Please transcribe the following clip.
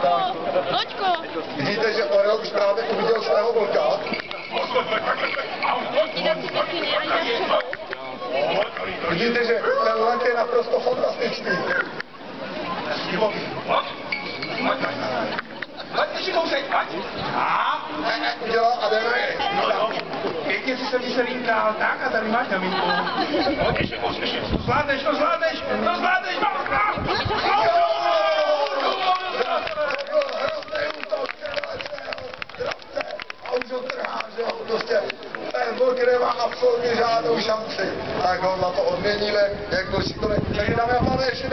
Loďko! Vidíte, že Orel už právě uviděl svého vlka. Vidíte, že ten let je naprosto fantastický. Pojď si kousek, pojď. A? Udělá a jdeme. Pěkně si se vyselím dál, tak a tady máš. To zvládneš, to zvládneš, to zvládneš, mamka. Ten absolutně žádnou šanci. Tak ho na to odměníme, jak byl šikovný. Takže dáme a pánové, ještě